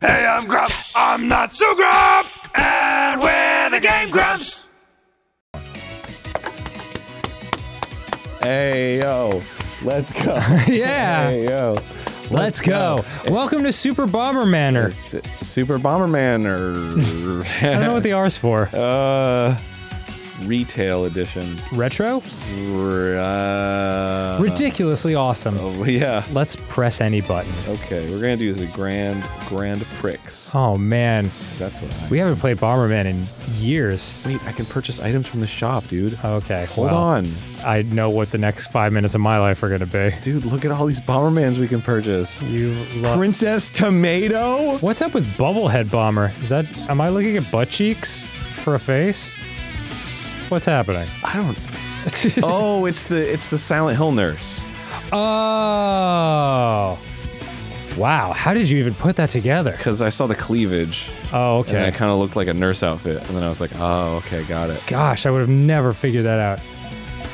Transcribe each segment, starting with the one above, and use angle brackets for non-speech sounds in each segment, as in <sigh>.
Hey, I'm Grump. I'm not so Grump. And we're the Game Grumps. Hey yo, let's go. <laughs> Yeah. Hey yo, Let's go. Welcome to Super Bomberman R. S- Super Bomberman or I don't know what the R's for. <laughs> uh retail edition. Retro? R- Uh, Ridiculously awesome. oh, yeah. Let's press any button. Okay, we're gonna do the grand grand pricks. Oh man. That's what I. we haven't played Bomberman in years. Wait, I can purchase items from the shop, dude. Okay, Hold well, on, I know what the next five minutes of my life are gonna be. dude. Look at all these Bombermans we can purchase. You love. Princess Tomato. What's up with Bubblehead Bomber? Is that? Am I looking at butt cheeks for a face? What's happening? I don't. <laughs> oh, it's the it's the Silent Hill nurse. Oh. Wow, how did you even put that together? Because I saw the cleavage, Oh, okay. and okay. it kind of looked like a nurse outfit, and then I was like, oh, okay, got it. Gosh, I would have never figured that out.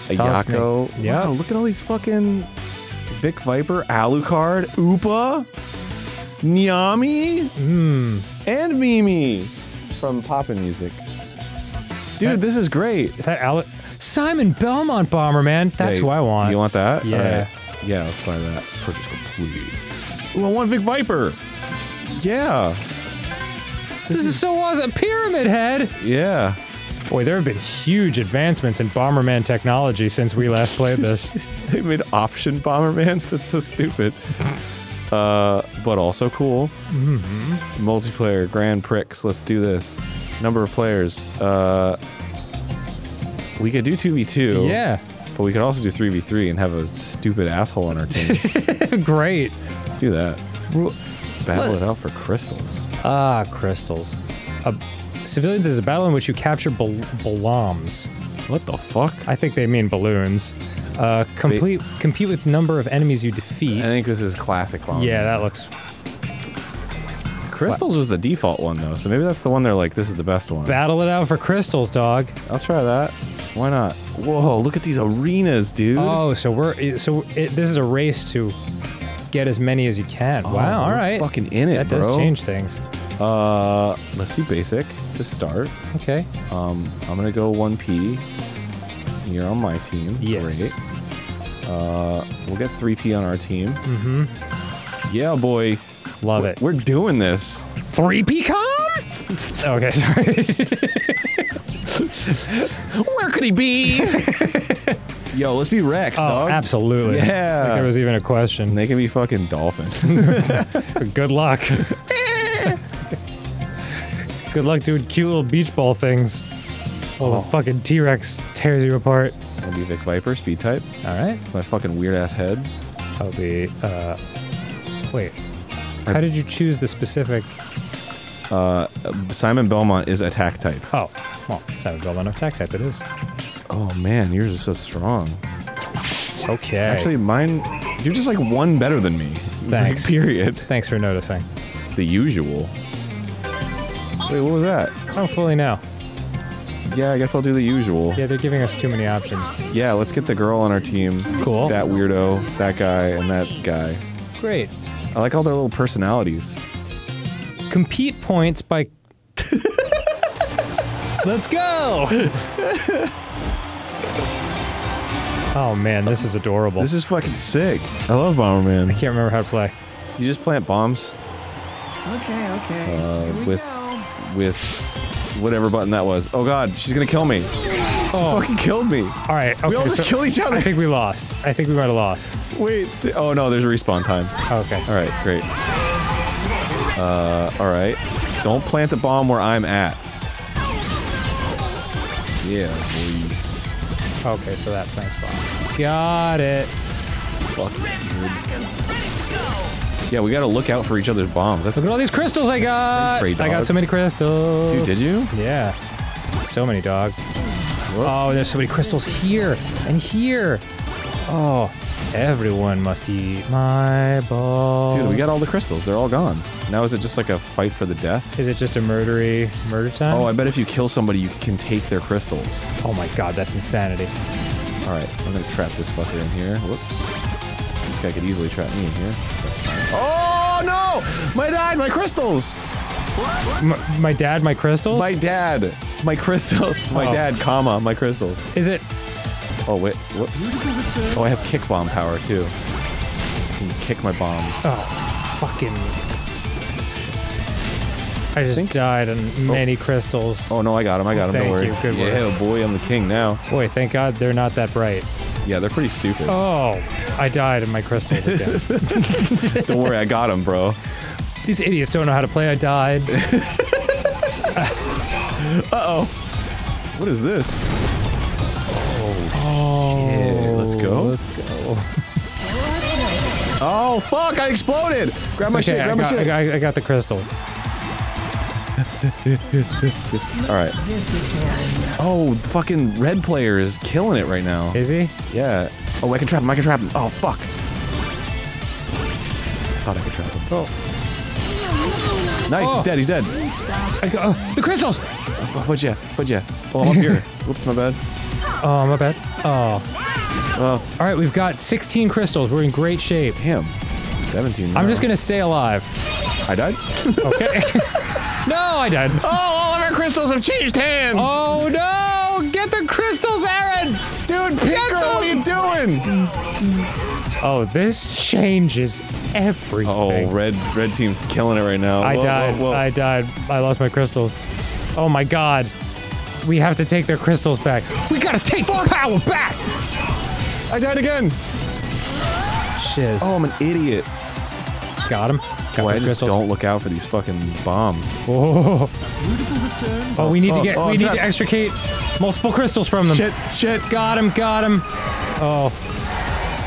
A Solid Snake. Yako. Yeah. Wow, look at all these fucking Vic Viper, Alucard, Upa, Nyami, Hmm. and Mimi from Pop'n Music. Dude, that- this is great. Is that Ale- Simon Belmont Bomber, man. That's Hey, who I want. You want that? Yeah. Alright. Yeah, let's buy that. Purchase complete. Ooh, I want Vic Viper. Yeah. this is so awesome. Pyramid Head! Yeah. Boy, there have been huge advancements in Bomberman technology since we last played this. <laughs> They made option Bombermans. <laughs> That's so stupid. Uh, but also cool. Mm-hmm. Multiplayer, Grand Prix. Let's do this. Number of players. Uh, we could do 2v2. yeah. But we could also do 3v3 and have a stupid asshole on our team. <laughs> Great. Let's do that. Battle it out for crystals. Ah, crystals. Uh, civilians is a battle in which you capture bal- balloons. What the fuck? I think they mean balloons. Uh, complete, compete with number of enemies you defeat. I think this is classic bomb. yeah, that looks Crystals was the default one though, so maybe that's the one they're like, this is the best one. battle it out for crystals, dog. I'll try that. Why not? Whoa, look at these arenas, dude. Oh, so we're so it, this is a race to get as many as you can. Oh, wow, All right. Fucking in it, that does change things. Uh, let's do basic to start. Okay. Um, I'm gonna go 1P. You're on my team. Yes. Great. Uh, we'll get 3P on our team. Mm-hmm. Yeah, boy. Love it. We're doing this. Three pecan? okay, sorry. Where could he be? Yo, let's be Rex, oh, dog. absolutely. Yeah. Like there was even a question. They can be fucking dolphins. <laughs> Good luck. Good luck doing cute little beach ball things. While Oh. the fucking T-Rex tears you apart. I'll be Vic Viper, speed type. All right. My fucking weird ass head. I'll be. Uh, wait. How did you choose the specific? Uh, Simon Belmont is attack type. Oh, well, Simon Belmont attack type. It is. Oh man, yours is so strong. Okay. Actually, mine, you're just like one better than me. Thanks. Like, period. thanks for noticing. The usual. Wait, what was that? I don't fully know. Yeah, I guess I'll do the usual. Yeah, they're giving us too many options. Yeah, let's get the girl on our team. Cool. That weirdo, that guy, and that guy. Great. I like all their little personalities. Compete points by. <laughs> Let's go! oh man, this is adorable. This is fucking sick. I love Bomberman. I can't remember how to play. You just plant bombs Okay, okay. uh, Here we with go. with whatever button that was. Oh god, she's gonna kill me. She fucking killed me. All right. Okay, We all just so kill each other. I think we lost. I think we might have lost. Wait. Oh no, there's a respawn time. Okay. All right, great. Uh, all right. Don't plant a bomb where I'm at. Yeah, boy. Okay, so that plants bomb. Got it. Fucking dude. Yeah, we gotta look out for each other's bombs. That's Look at all these crystals I got. I got so many crystals. Dude, did you? Yeah. So many, dog. Oh, there's so many crystals here and here. Oh, everyone must eat my balls. Dude, we got all the crystals. They're all gone. Now is it just like a fight for the death? Is it just a murdery murder time? Oh, I bet if you kill somebody, you can take their crystals. oh my god, that's insanity. All right, I'm gonna trap this fucker in here. Whoops. This guy could easily trap me in here. That's fine. Oh no! My dad, my crystals. My, my dad, my crystals. My dad, my crystals. <laughs> My Oh. dad, comma, my crystals. Is it? Oh wait, whoops. Oh, I have kick bomb power too. I can kick my bombs. Oh, fucking. I just Think- died on oh. many crystals. Oh no, I got him. I got him. Thank Don't worry. you, good work. yeah, boy, I'm the king now. Boy, thank God they're not that bright. Yeah, they're pretty stupid. Oh, I died in my crystals again. <laughs> Don't worry, I got him, bro. These idiots don't know how to play. I died. <laughs> What is this? Oh, yeah, let's go. Let's go. <laughs> Oh fuck! I exploded. Grab my okay, shit. I Grab my got, I, shit. got, I got the crystals. <laughs> All right. Oh, fucking red player is killing it right now. Is he? Yeah. Oh, I can trap him. I can trap him. Oh fuck. Thought I could trap him. Oh, Nice. He's Oh. dead. He's dead. I got, oh, the crystals. Oh, foot ya. Foot ya. Oh, I'm up here. <laughs> Whoops, my bad. Oh, my bad. Oh. Oh, All right, we've got 16 crystals. We're in great shape. damn. 17. I'm just gonna stay alive. I died. <laughs> Okay. <laughs> no, I died. Oh, all of our crystals have changed hands. Oh no! Get the crystals, Aaron! dude, Pink Girl, what are you doing? Oh, this changes everything. Oh, red red team's killing it right now. I Whoa, died. Whoa, whoa. I died. I lost my crystals. Oh my god. We have to take their crystals back. We gotta take the power back! I died again. Shiz. Oh, I'm an idiot. got him. Got Boy, I just crystals. don't look out for these fucking bombs. Oh. oh, we need to Oh, get. oh, we need to oh, extricate multiple crystals from them. Shit, shit. Got him. Got him. Oh.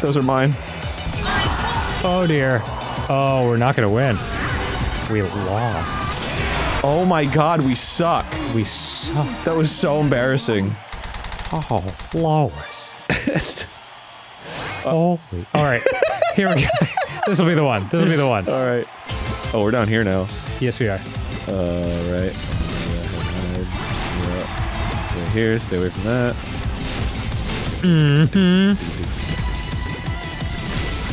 Those are mine. Oh dear. Oh, we're not gonna win. We lost. Oh my god, we suck. We suck. That was so embarrassing. Oh, Lois. Holy. All right. Here we go. <laughs> this will be the one. This will be the one. All right. Oh, we're down here now. Yes, we are. All right. Yeah, Stay here. Stay away from that. Mm-hmm.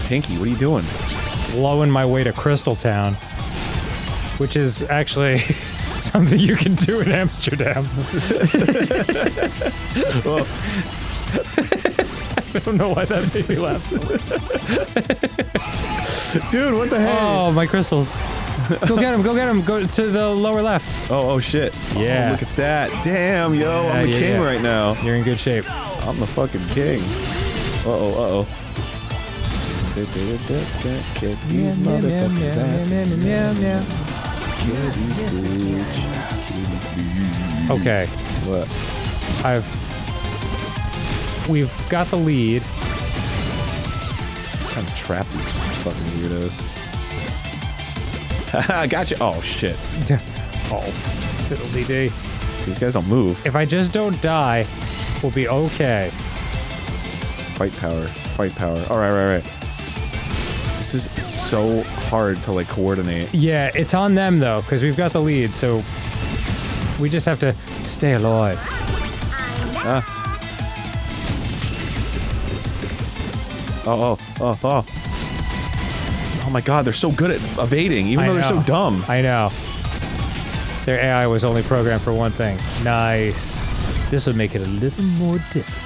Pinky, what are you doing? Blowing my way to Crystal Town, which is actually <laughs> something you can do in Amsterdam. <laughs> I don't know why that made me laugh so much. Dude, what the heck? Oh, my crystals. Go get him. Go get him. Go to the lower left. Oh, oh shit. Yeah. Oh, look at that. Damn, yo, I'm the Yeah, yeah, king yeah. right now. You're in good shape. I'm the fucking king. Uh oh, uh oh. Kick these motherfuckers ass. Kill these bitch. Okay. What? I've we've got the lead. trying to trap these fucking weirdos. <laughs> I got you. Oh shit. <laughs> Oh, fiddly dee. These guys don't move. If I just don't die, we'll be okay. Fight power. Fight power. All right, right, right. This is so hard to like coordinate. Yeah, it's on them though, because we've got the lead, so we just have to stay alive. Ah. Oh, oh, oh, oh. Oh my god, they're so good at evading, even I though they're so dumb. I know. Their AI was only programmed for one thing. Nice. This would make it a little more difficult.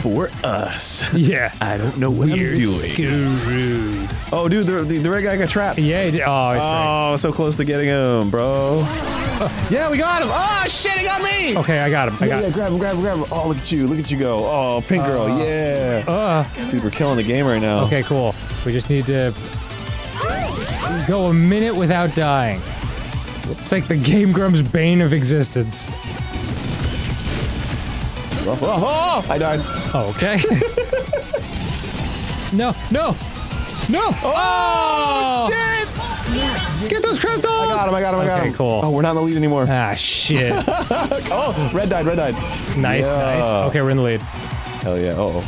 For us. Yeah. I don't know what We're I'm doing. screwed. Oh, dude, the, the, the red guy got trapped. Yeah. he did- Oh, he's Oh, so close to getting him, bro. <laughs> yeah, we got him. Oh, shit, he got me. Okay, I got him. I Yeah, got yeah, him. grab him, grab him, grab him. Oh, look at you, look at you go. Oh, pink girl, yeah. Uh, Dude, we're killing the game right now. okay, cool. We just need to go a minute without dying. It's like the Game Grumps bane of existence. Oh, oh, oh, I died. Oh, okay. <laughs> no, no, no! Oh, Shit! Get those crystals! I got him, I got him, I got Okay, him. cool. Oh, we're not in the lead anymore. Ah, shit. <laughs> oh, red died, red died. nice, Yeah. nice. Okay, we're in the lead. Hell yeah. Uh oh.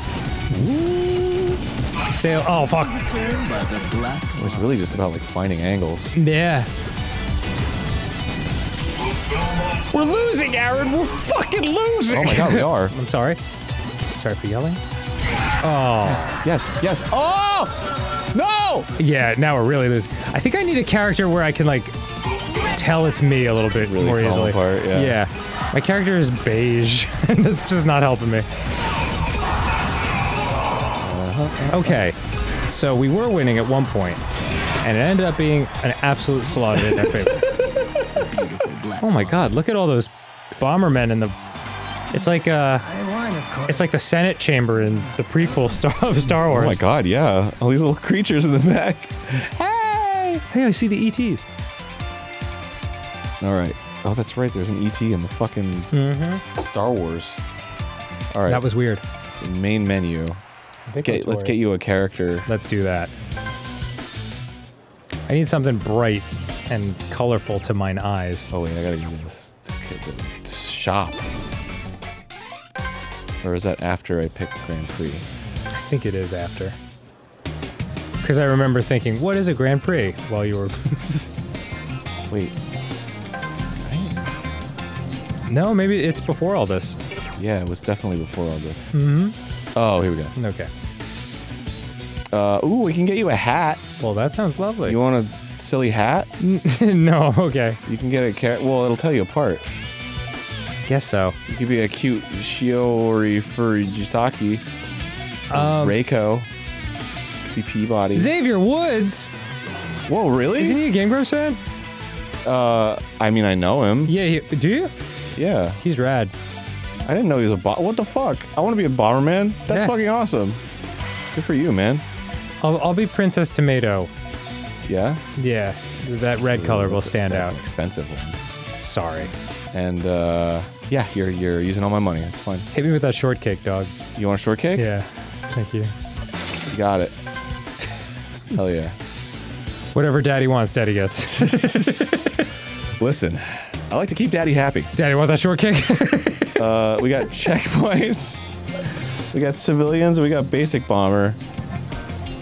Stay. Oh, fuck. It's really just about like finding angles. Yeah. We're losing, Aaron. We're fucking losing. Oh my god, we <laughs> are. I'm sorry. Sorry for yelling. Oh. Yes, yes, yes. Oh! No! No! Yeah, now we're really losing. I think I need a character where I can like tell it's me a little bit Really more tell 'em easily. apart, yeah. my character is beige, and <laughs> that's just not helping me. Uh-huh. Okay, so we were winning at one point, and it ended up being an absolute slaughter in their favor. <laughs> oh my god, look at all those bombermen in the. It's like uh, I won, of course. it's like the Senate chamber in the prequel Star of Star Wars. Oh my god, yeah. All these little creatures in the back. Hey, hey, I see the ETs. All right. Oh, that's right. There's an ET in the fucking Star Wars. All right. That was weird. the main menu. Let's get let's get you a character. Let's do that. I need something bright and colorful to mine eyes. Oh wait, I gotta get this. Shop. Or is that after I pick Grand Prix? I think it is after. Because I remember thinking, what is a Grand Prix? While you were. <laughs> Wait. no, maybe it's before all this. Yeah, it was definitely before all this. Mm-hmm. Oh, here we go. Okay. Uh, ooh, we can get you a hat. Well, that sounds lovely. You want a silly hat? <laughs> no, okay. You can get a car. Well, it'll tell you apart. Guess so. You could be a cute Shiori Fujisaki. Um, Reiko. Could be Peabody. Xavier Woods! Whoa, really? Isn't he a Game Grumps fan? Uh, I mean, I know him. Yeah, he, do you? Yeah. He's rad. I didn't know he was a bot. What the fuck? I want to be a bomberman. That's Yeah. fucking awesome. Good for you, man. I'll, I'll be Princess Tomato. Yeah. Yeah, that red color will stand That's out. an expensive one. Sorry. And uh, yeah, you're you're using all my money. That's fine. Hit me with that shortcake, dog. You want a shortcake? Yeah. Thank you. You got it. Hell yeah. Whatever daddy wants, daddy gets. <laughs> Listen, I like to keep Daddy happy. daddy want that shortcake? <laughs> Uh, we got checkpoints. We got civilians. We got basic bomber.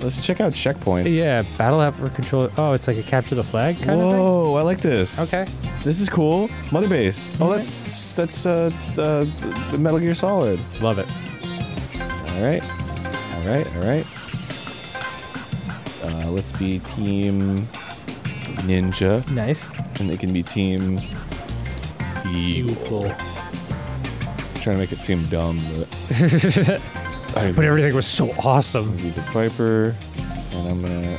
Let's check out checkpoints. yeah, battle app for control. Oh, it's like a capture the flag kind of Whoa, I like this. Okay. This is cool. Mother base. Oh, that's that's uh, uh the Metal Gear Solid. Love it. All right. All right. All right. Uh, let's be team ninja, Nice. and it can be team evil. trying to make it seem dumb, but <laughs> I But everything was so awesome. be the Viper, and I'm gonna.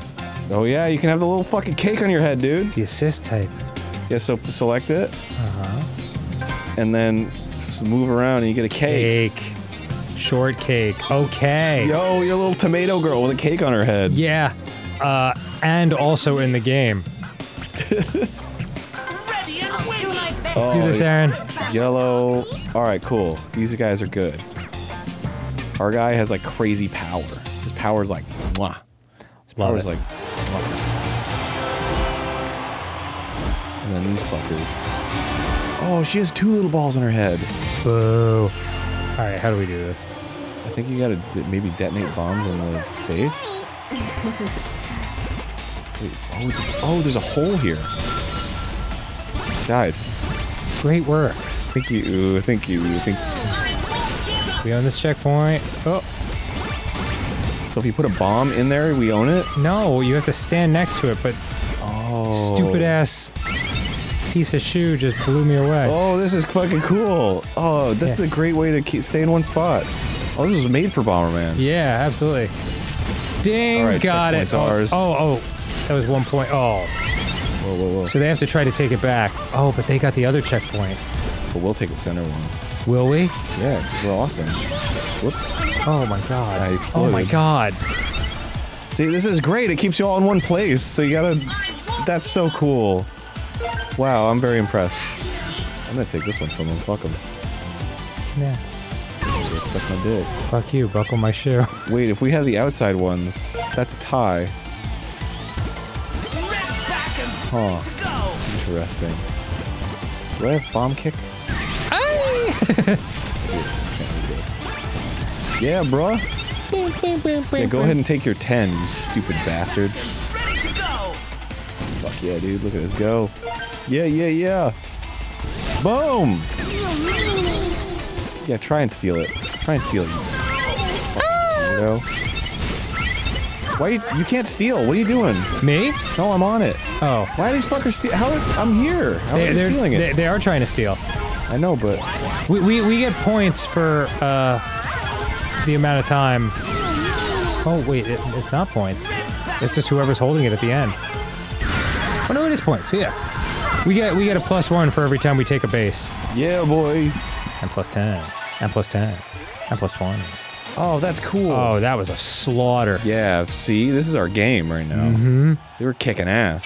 Oh yeah, you can have the little fucking cake on your head, dude. The assist type. Yeah, so select it, Uh-huh. and then just move around, and you get a cake. Cake. Shortcake. Okay. Yo, your little tomato girl with a cake on her head. Yeah. Uh, and also in the game. Let's do this, Oh, Aaron. Yellow. All right, cool. These guys are good. Our guy has like crazy power. His power's like, mwah. His Love power's it. like, mwah. And then these fuckers. Oh, she has two little balls in her head. Boo. All right, how do we do this? I think you gotta de- maybe detonate bombs in the base. Wait, oh, there's, oh, there's a hole here. Died. Great work. Thank you. Thank you. Thank. We own this checkpoint. Oh, So if you put a bomb in there, we own it. no, you have to stand next to it, but Oh. stupid ass piece of shoe just blew me away. Oh, this is fucking cool. Oh, this is a great way to keep, stay in one spot. Oh, this is made for Bomberman. Yeah, absolutely. Ding, right, got it. Oh, ours. oh, oh, that was one point. Oh, Whoa, whoa, whoa. so they have to try to take it back. Oh, but they got the other checkpoint. but we'll take the center one. Will we? Yeah, we're awesome. Whoops. Oh my god. I oh my god. See, this is great. It keeps you all in one place. So you gotta. That's so cool. Wow, I'm very impressed. I'm gonna take this one from him. Fuck him. Yeah. Just suck my dick. Fuck you. Buckle my shoe. <laughs> Wait, if we have the outside ones, that's a tie. Huh. Interesting. Do I have bomb kick? <laughs> yeah, bruh. Yeah, go ahead and take your 10, you stupid bastards. Fuck yeah, dude. Look at us go. Yeah, yeah, yeah. Boom! Yeah, try and steal it. Try and steal it. you. Why you, you can't steal? What are you doing? Me? No, I'm on it. Oh. Why are these fuckers steal? How? I'm here. How They, they they're- stealing it? They, they are trying to steal. I know, but We, we, we get points for uh, the amount of time. Oh, wait, it, it's not points. It's just whoever's holding it at the end. Oh, no, it is points. Yeah. We get we get a plus one for every time we take a base. yeah, boy. And plus 10. And plus 10. And plus 20. Oh, that's cool. Oh, that was a slaughter. Yeah. See, this is our game right now. Mm-hmm. They were kicking ass.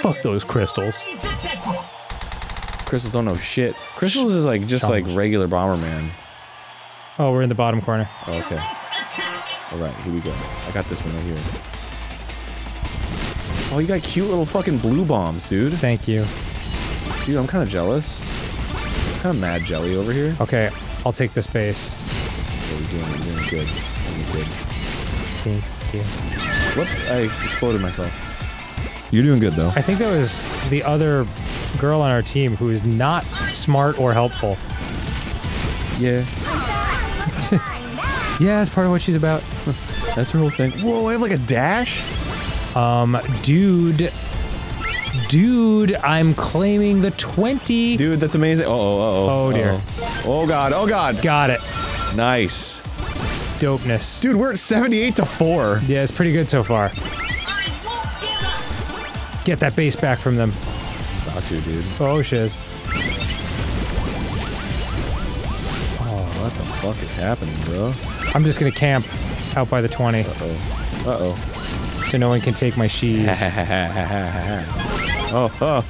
Fuck those crystals. Crystals don't know shit. Crystals is like just like regular Bomberman. Oh, we're in the bottom corner. Oh, okay. All right, here we go. I got this one right here. Oh, you got cute little fucking blue bombs, dude. Thank you. Dude, I'm kind of jealous. kind of mad jelly over here. Okay, I'll take this base. What are we doing? We're doing good. Doing good. Thank you. Whoops, I exploded myself. You're doing good though. I think that was the other girl on our team who is not smart or helpful. Yeah, <laughs> Yeah, that's part of what she's about. <laughs> that's her whole thing. Whoa, I have like a dash? Um, dude. Dude, I'm claiming the 20. Dude, that's amazing. Uh oh, uh oh. Oh, dear. uh-oh. Oh god, oh god. Got it. Nice. Dopeness. Dude, we're at 78 to 4. Yeah, it's pretty good so far. Get that base back from them. To, dude. Oh, shiz. Oh, what the fuck is happening, bro? I'm just gonna camp out by the 20 Uh-oh. Uh-oh. so no one can take my sheaves. <laughs> oh, oh.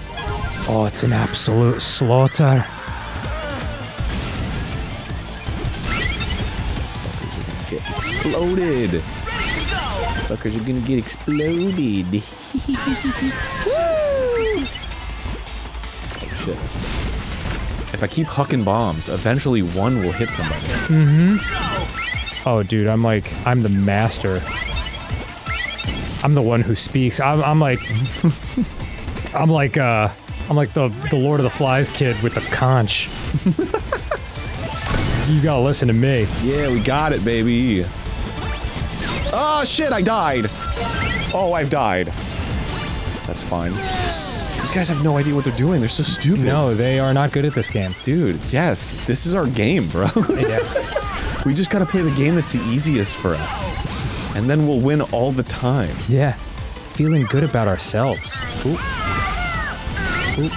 oh, it's an absolute slaughter. Get exploded. Fuckers are gonna get exploded. <laughs> shit. If I keep hucking bombs, eventually one will hit somebody. Mm-hmm. Oh, dude, I'm like, I'm the master. I'm the one who speaks. I'm, I'm like, <laughs> I'm like, uh, I'm like the the Lord of the Flies kid with the conch. <laughs> you gotta listen to me. Yeah, we got it, baby. Oh shit, I died. Oh, I've died. That's fine. These guys have no idea what they're doing. They're so stupid. No, they are not good at this game. Dude, yes, this is our game, bro. Yeah. <laughs> we just gotta play the game that's the easiest for us. And then we'll win all the time. yeah. Feeling good about ourselves. Is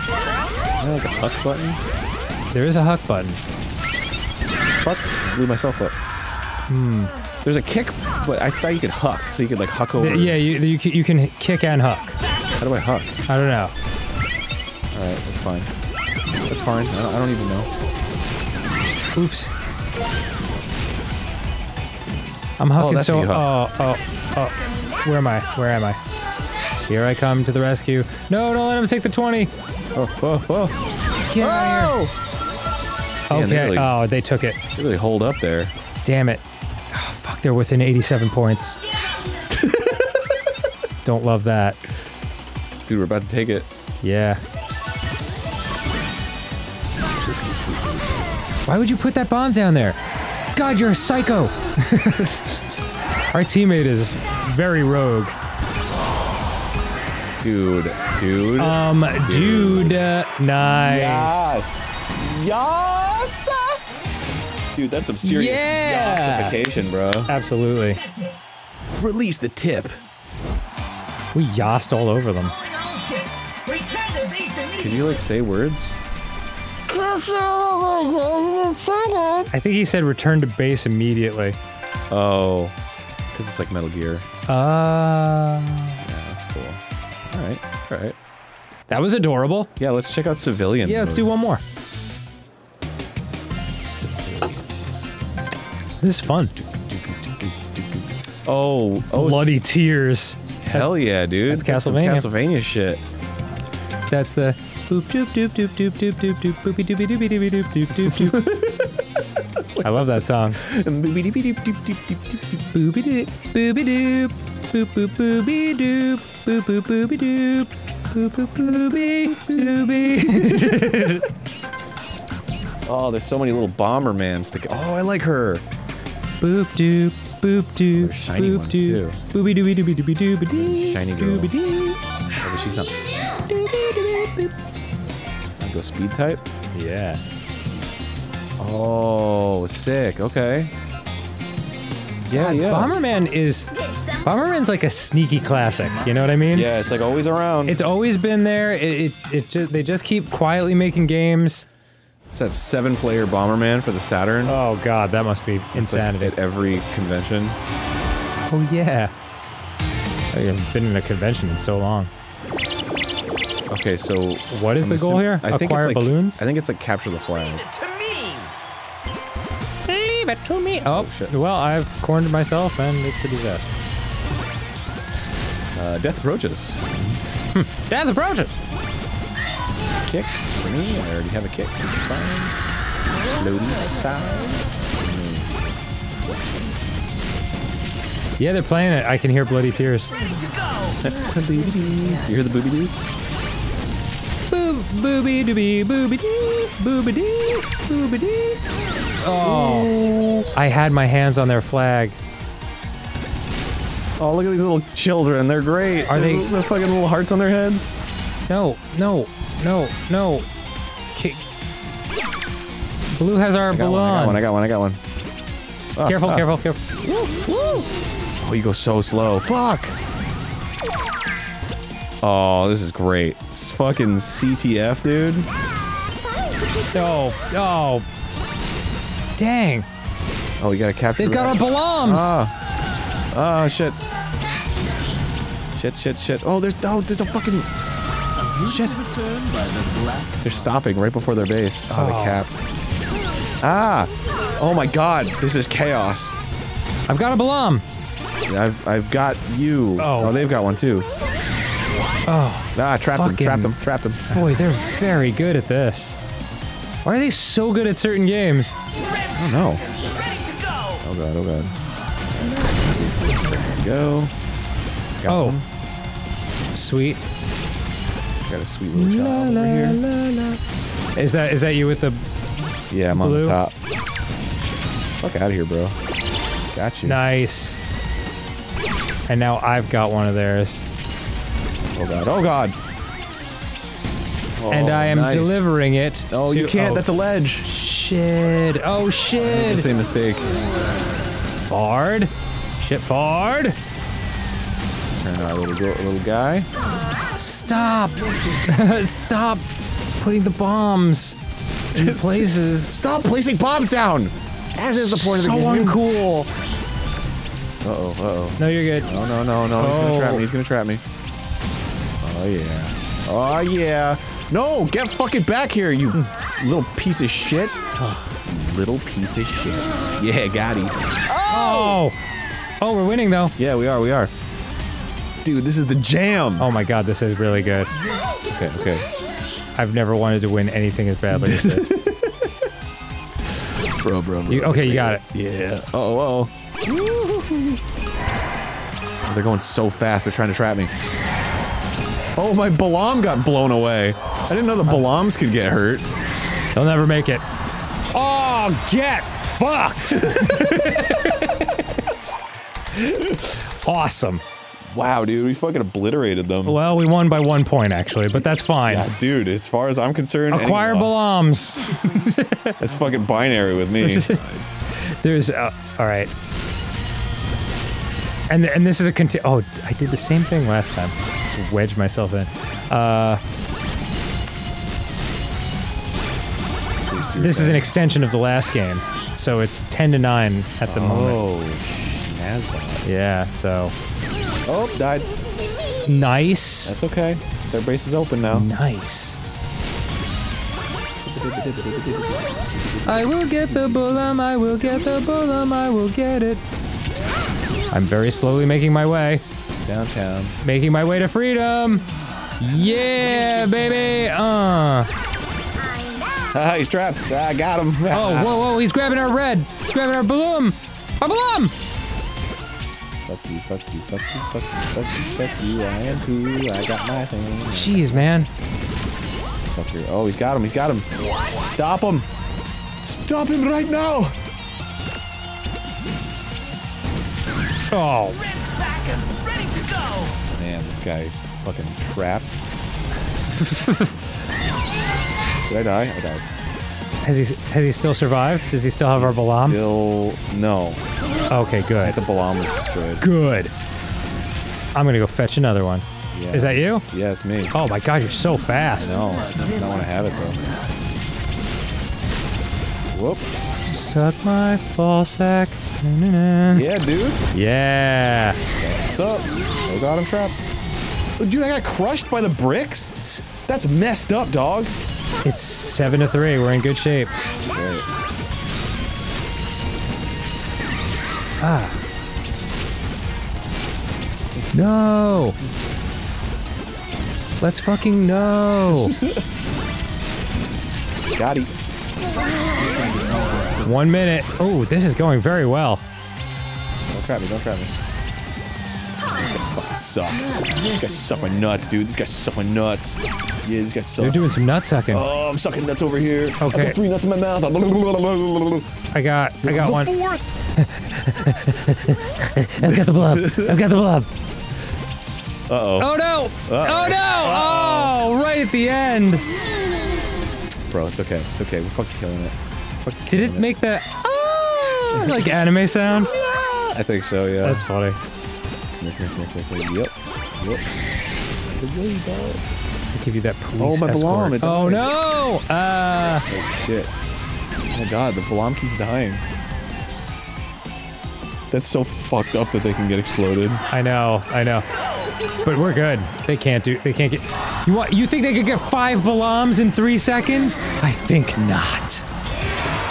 there like a huck button? There is a huck button. Fuck, blew myself up. Hmm. There's a kick, but I thought you could huck, so you could like huck over. Th- yeah, you, you, can- you can kick and huck. How do I huck? I don't know. All right, that's fine. That's fine. I don't, I don't even know. Oops. I'm oh, hucking that's so. what Oh, oh, oh. Where am I? Where am I? Here I come to the rescue. No, don't let him take the 20. Oh, oh, oh. Get out Oh! of Man, they here. Okay. really- Oh, they took it. They really hold up there. Damn it. Oh, fuck, they're within 87 points. <laughs> don't love that. Dude, we're about to take it. Yeah. Why would you put that bomb down there? God, you're a psycho. <laughs> Our teammate is very rogue. Dude, dude. Um, dude, uh, nice. Yes. Yes. Dude, that's some serious Yeah. yassification, bro. Absolutely. Release the tip. We yossed all over them. Can you like say words? I think he said return to base immediately. Oh, because it's like Metal Gear. Uh, Yeah, that's cool. All right, all right. that was adorable. Yeah, let's check out Civilian. Yeah, let's do one more. Civilians. This is fun. Oh, oh, Bloody tears. hell yeah, dude. That's some Castlevania. Castlevania shit. That's the boop doop doop doop doop doop doop doop boopy doopy doopy doopy doop doop doop doop. I love that song. Boopy doop boopy doop boop boop booby doop boop boop booby doop boop boop booby doopy. Oh, there's so many little Bombermans to. Oh, I like her. Boop doop boop doo, They're shiny boop ones, doo, too. boopy dooby dooby dooby dooby doo, Shiny girl. dooby doo. Oh, but she's not. I'll go speed type. Yeah. Oh, sick. Okay. Yeah, yeah. Bomberman is Bomberman's like a sneaky classic. You know what I mean? Yeah, it's like always around. It's always been there. It it, it just, they just keep quietly making games. It's that seven-player Bomberman for the Saturn. Oh god, that must be It's like insanity. at every convention. oh yeah. I haven't been in a convention in so long. Okay, so What is I'm the goal here? I think Acquire it's like, balloons? I think it's like capture the flag. Leave it to me. Oh, shit. well, I've cornered myself and it's a disaster. Uh, death approaches. Death approaches. Kick for me. I already have a kick. It's fine. Loading size. Yeah, they're playing it. I can hear bloody tears. <laughs> You hear the booby doos? Boo, booby dooby, booby doo, booby doo, booby doo. Oh, I had my hands on their flag. Oh, look at these little children. They're great. Are they- The fucking little hearts on their heads? No, no, no, no. Ki- Blue has our I got one. I got one. I got one. I got one. Ah, Careful, ah. careful, careful. <laughs> Oh, you go so slow. Fuck. Oh, this is great. It's fucking CTF, dude. No, no. Dang, Oh, we gotta capture. they've got our balloons. Ah. Ah, shit. Shit, shit, shit. Oh, there's oh, there's a fucking shit. They're stopping right before their base. Oh, they Oh. capped. Ah. Oh my god, this is chaos. I've got a Balam! I've I've got you. Oh. they've got one too. Oh, Ah, trap them, trap Fucking- them, trap them. boy, they're very good at this. Why are they so good at certain games? I don't know. Oh god, oh god. Go. Got Oh. them. Sweet. Got a sweet little child over here. Is that is that you with the Yeah, I'm on the top. Fuck out of here, bro. Got you. nice? And now I've got one of theirs. Oh god, oh god. and Oh, I am nice. delivering it. Oh, to- you can't. oh, That's a ledge. shit. Oh The shit. same mistake. Fard. Shit fard. Turn our little little guy. Stop. <laughs> Stop putting the bombs in <laughs> places. Stop placing bombs down. As is the point so of the game. uncool. Uh oh, uh oh. No, you're good. No, no, no, no. He's gonna trap Oh. me. He's gonna trap me. Oh yeah. Oh yeah. No, get fucking back here, you little piece of shit. little piece of shit. Yeah, got him. Oh. Oh, we're winning though. Yeah, we are. We are. Dude, this is the jam. Oh my god, this is really good. Okay, okay. I've never wanted to win anything as badly as this. <laughs> Bro, bro, bro. You, okay, you got it. Yeah. Oh, oh. They're going so fast. They're trying to trap me. Oh, my Balam got blown away. I didn't know the Balams could get hurt. They'll never make it. Oh, get fucked! <laughs> awesome. Wow, dude, we fucking obliterated them. Well, we won by one point actually, but that's fine. Yeah, dude, as far as I'm concerned, Acquire. Balams. <laughs> It's fucking binary with me. <laughs> There's uh, all right. And and this is a conti- Oh, I did the same thing last time. Just wedged myself in. Uh, this is an extension of the last game, so it's ten to nine at the moment. Oh, Nazbot. Yeah. So Oh, died. nice. That's okay. Their base is open now. Nice. I will get the bullam, I will get the bullam, I will get it. I'm very slowly making my way. Downtown. Making my way to freedom. Yeah, baby. Uh. Ah, <laughs> he's trapped. Ah, got him. Oh, <laughs> whoa, whoa, he's grabbing our red. He's grabbing our balloon. Our balloon. Fuck you, fuck you, fuck you, fuck you, fuck you, fuck you. I am too. I got my thing. Jeez, man. Fuck you. Oh, he's got him. He's got him. Stop him. Stop him right now. Oh, this guy's fucking trapped. <laughs> Did I die? I died. has he has he still survived? Does he still have our Balam? Still, no. Okay, good. The Balam was destroyed. Good. I'm gonna go fetch another one. Yeah. Is that you? Yeah, it's me. Oh my god, you're so fast. No, I don't want to have it though. Whoop. Suck my ball sack. Yeah, dude. Yeah. What's up? Oh god, I'm trapped. Dude, I got crushed by the bricks? That's messed up, dog. it's seven to three. We're in good shape. Right. No. Let's fucking no. <laughs> Got it. One minute. Oh, this is going very well. Don't trap me, don't trap me. These guys fucking suck. These guys suck my nuts, dude. These guys suck my nuts. Yeah, these guys suck. They're doing some nut sucking. Oh, I'm sucking nuts over here. I've Okay. got three nuts in my mouth. I got I got the one. fourth. <laughs> I've got the blob. I've got the blob. Uh-oh. Oh no! Oh no! Oh, right at the end. Bro, it's okay. It's okay. We're fucking killing it. Fucking Did it killing make that ah, like anime sound? I think so, yeah. That's funny. Nick, Nick, Nick, Nick, Nick. Yep. Yep. Good way, dog. I give you that police Oh, my escort. Balam, oh died. no! Uh, Oh, shit. Oh my god, the Balam keeps dying. That's so fucked up that they can get exploded. I know, I know. But we're good. They can't do. They can't get. You want? You think they could get five Balams in three seconds? I think not.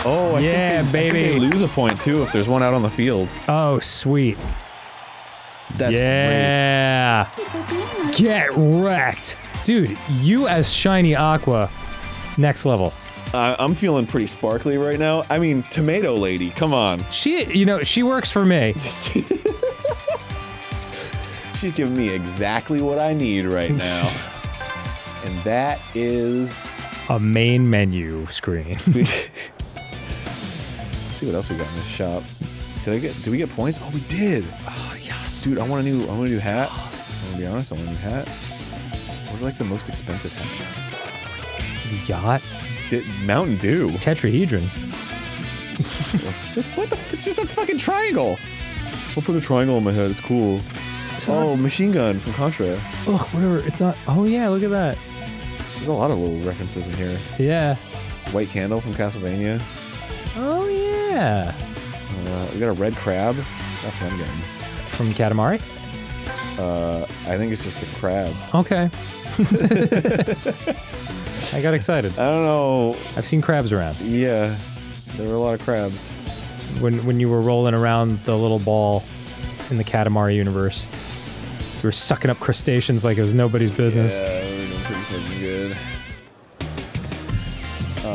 Oh, I Yeah, think they, I think baby. they lose a point too if there's one out on the field. Oh, sweet. That's yeah. Get wrecked, dude. You as shiny Aqua, next level. Uh, I'm feeling pretty sparkly right now. I mean, Tomato Lady, come on. She, you know, she works for me. <laughs> She's giving me exactly what I need right <laughs> now. and that is. A main menu screen. <laughs> Let's see what else we got in this shop. Did I get? Did we get points? Oh, we did. Dude. I want a new. I want a new hat. I'm gonna be honest. I want a new hat. What are like the most expensive hats? The Yacht. Did Mountain Dew? Tetrahedron. What the? f- It's just a fucking triangle. I'll put a triangle on my head. It's cool. oh, machine gun from Contra. Ugh, whatever. It's not. Oh yeah, look at that. There's a lot of little references in here. Yeah. White candle from Castlevania. Oh yeah. Uh, we got a red crab. That's what I'm getting. From Katamari. Uh, I think it's just a crab. Okay. <laughs> I got excited. I don't know. I've seen crabs around. Yeah, there were a lot of crabs. When when you were rolling around the little ball in the Katamari universe, you were sucking up crustaceans like it was nobody's business. Yeah, we were doing pretty fucking good.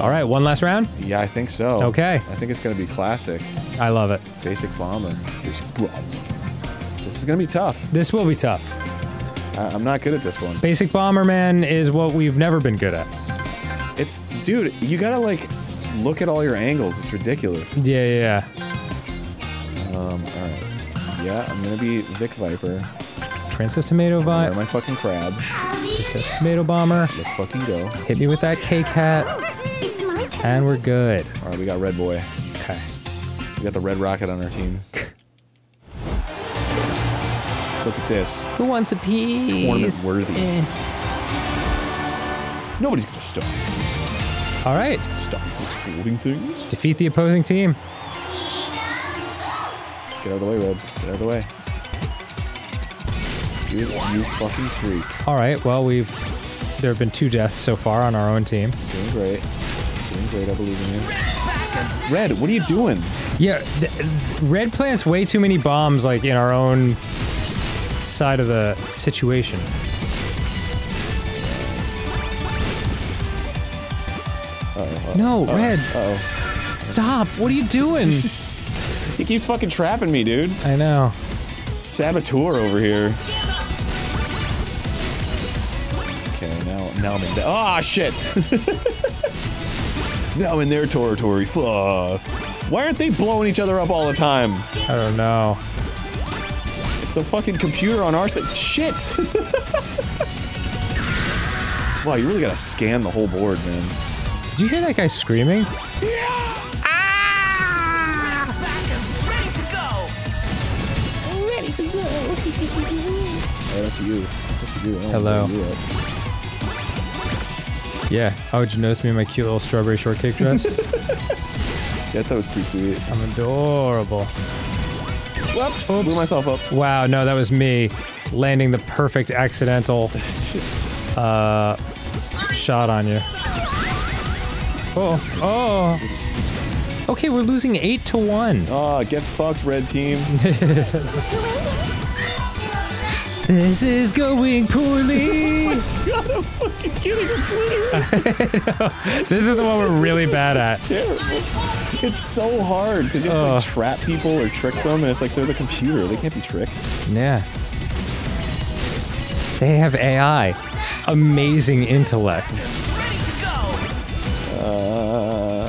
All right, one last round. Yeah, I think so. Okay. I think it's gonna be classic. I love it. Basic bomber. Basic bomber. This is gonna be tough. This will be tough. I- I'm not good at this one. Basic Bomberman is what we've never been good at. It's, dude, you gotta like look at all your angles. It's ridiculous. Yeah, yeah, Um, all right. Yeah, I'm gonna be Vic Viper. Princess Tomato Where Vine. are my fucking crab? Princess Tomato Bomber. Let's fucking go. Hit me with that K cat, It's my turn. and we're good. All right, we got Red Boy. Okay. We got the Red Rocket on our team. Look at this. Who wants a piece? Tournament worthy. Eh. Nobody's gonna stop. All right. Stop exploding things. Defeat the opposing team. Get out of the way, Red. Get out of the way. You, you fucking freak. All right. Well, we've there have been two deaths so far on our own team. Doing great. Doing great, I believe in you. Red, what are you doing? Yeah, Red plants way too many bombs like in our own side of the situation. Uh-oh. No, Red, Uh-oh. stop! What are you doing? <laughs> he keeps fucking trapping me, dude. I know. Saboteur over here. Okay, now, now I'm in. Ah, shit! <laughs> now I'm in their territory. Fuck. Why aren't they blowing each other up all the time? I don't know. The fucking computer on our side. Shit! <laughs> wow, you really gotta scan the whole board, man. Did you hear that guy screaming? Yeah. Oh, <laughs> that's you. That's you. I don't Hello. know you up. Yeah. Oh, did you notice me in my cute little strawberry shortcake dress? <laughs> Yeah, that was pretty sweet. I'm adorable. Whoops! Oops. Blew myself up. Wow, no, that was me landing the perfect accidental <laughs> uh, shot on you. Oh, oh. Okay, we're losing eight to one. Ah, get fucked, red team. <laughs> This is going poorly. <laughs> God, I'm fucking getting obliterated. this is the one we're really bad at. Terrible. It's so hard because you have to like, trap people or trick them, and it's like they're the computer. They can't be tricked. Yeah. They have AI. Amazing intellect. Uh,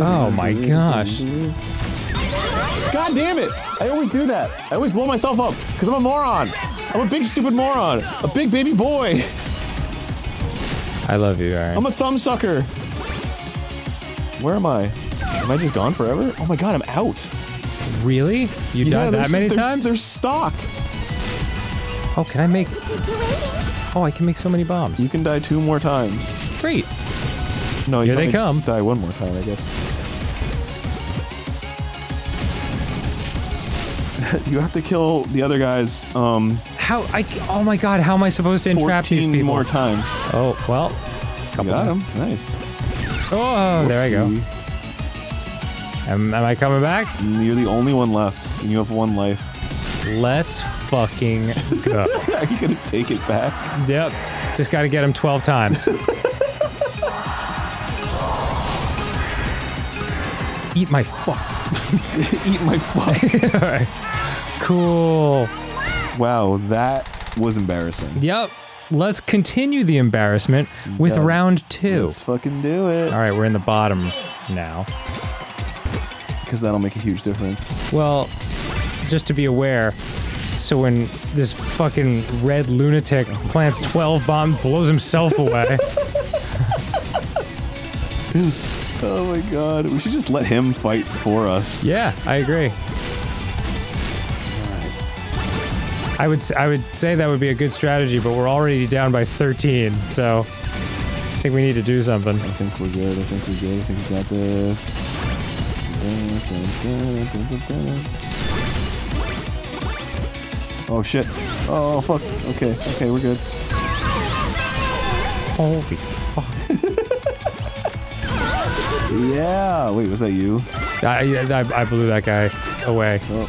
oh my gosh. <laughs> <laughs> God damn it! I always do that. I always blow myself up because I'm a moron. I'm a big stupid moron. A big baby boy. I love you, Arin. I'm a thumb sucker. Where am I? Am I just gone forever? Oh my god, I'm out. really? You died that many times? There's stock. Oh, can I make... Oh, I can make so many bombs. You can die two more times. Great. No, you Here they come. Die one more time, I guess. <laughs> you have to kill the other guys um How I? Oh my God! How am I supposed to entrap these 14 people? more times. Oh well. You Couple got him. Nice. Oh, there I go. Am, am I coming back? You're the only one left, and you have one life. Let's fucking <laughs> go. Are you gonna take it back? yep. Just got to get him 12 times. <laughs> Eat my fuck. Eat my fuck. Cool. wow, that was embarrassing. Yep. Let's continue the embarrassment with Yeah. round two. Let's fucking do it. All right, we're in the bottom now. Because that'll make a huge difference. Well, just to be aware, so when this fucking red lunatic plants 12 bombs, blows himself away. <laughs> <laughs> Oh my god. We should just let him fight for us. yeah, I agree. I would I would say that would be a good strategy, but we're already down by 13, so I think we need to do something. I think we're good. I think we're good. I think we got this. Oh shit. Oh fuck. Okay. Okay, we're good. Holy fuck. <laughs> Yeah. Wait, was that you? I, I, I blew that guy away. Oh.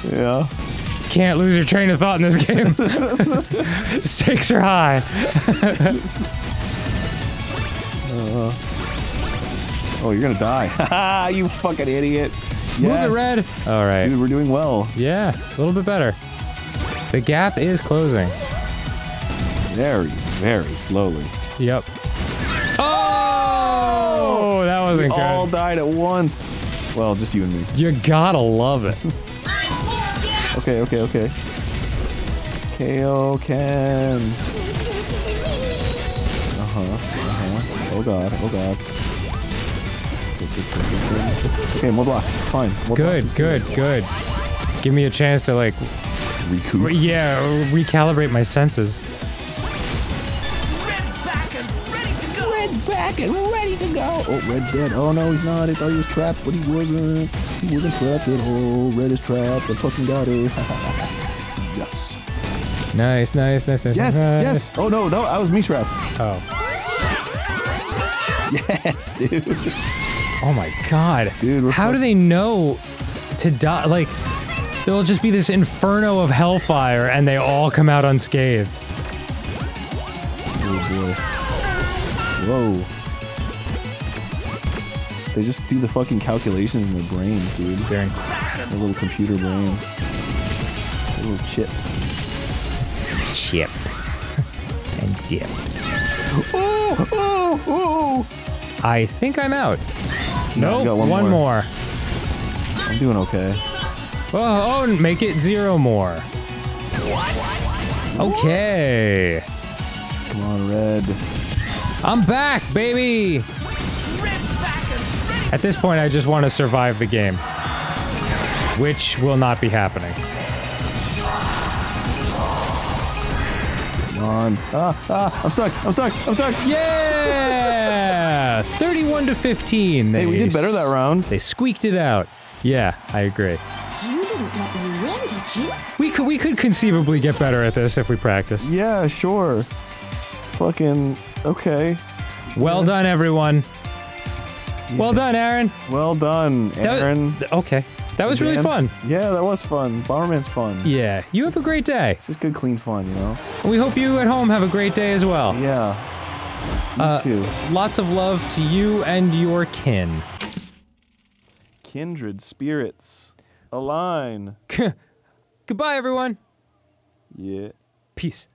<laughs> Yeah. Can't lose your train of thought in this game. <laughs> Stakes are high. Uh, oh, you're gonna die. <laughs> You fucking idiot. Move Yes. it red. All right. Dude, we're doing well. Yeah, a little bit better. The gap is closing. Very, very slowly. Yep. Oh, that wasn't All good. All died at once. Well, just you and me. You gotta love it. Okay, okay, okay. KO Ken. Uh-huh, uh-huh. Oh god, oh god. Okay, more blocks. It's fine. More blocks Good, good, good. Give me a chance to like, Recoup. re- yeah, recalibrate my senses. Back and ready to go. Oh, Red's dead. Oh no, he's not. I thought he was trapped, but he wasn't. He wasn't trapped at all. Red is trapped. I fucking got it. <laughs> yes. Nice, nice, nice, nice. Yes, nice. yes. Oh no, no, I was me trapped. Oh, <laughs> Yes, dude. oh my god, Dude, we're How do they know to die? Like, there'll just be this inferno of hellfire, and they all come out unscathed. Oh boy. Whoa. They just do the fucking calculations in their brains, dude. They're in- Their little computer brains. Their little chips. chips and dips. Oh! Oh! Oh! I think I'm out. No, Nope, got one, one more. more. I'm doing okay. Oh, oh, make it zero more. What? Okay. Come on, red. I'm back, baby! At this point, I just want to survive the game. Which will not be happening. Come on. Ah, <laughs> ah, I'm stuck. I'm stuck. I'm stuck. Yeah! 31 to 15. Hey, we They did better that round. They squeaked it out. Yeah, I agree. You didn't let me win, did you? We could we could conceivably get better at this if we practiced. Yeah, sure. Fucking okay. Well done, everyone. Well done, Arin. Well done, That Arin. okay. That was really fun. Yeah, that was fun. Bomberman's fun. Yeah. You have a great day. It's just good, clean fun, you know? And we hope you at home have a great day as well. Yeah. Me Uh, too. Lots of love to you and your kin. Kindred spirits align. <laughs> Goodbye, everyone. Yeah. Peace.